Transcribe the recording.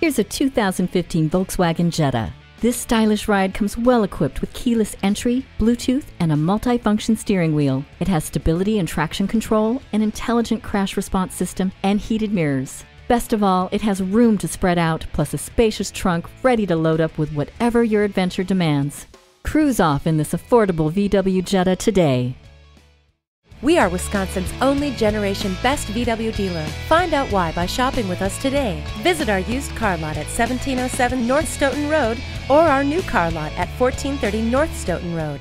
Here's a 2015 Volkswagen Jetta. This stylish ride comes well equipped with keyless entry, Bluetooth, and a multi-function steering wheel. It has stability and traction control, an intelligent crash response system, and heated mirrors. Best of all, it has room to spread out, plus a spacious trunk ready to load up with whatever your adventure demands. Cruise off in this affordable VW Jetta today. We are Wisconsin's only generation best VW dealer. Find out why by shopping with us today. Visit our used car lot at 1707 North Stoughton Road or our new car lot at 1430 North Stoughton Road.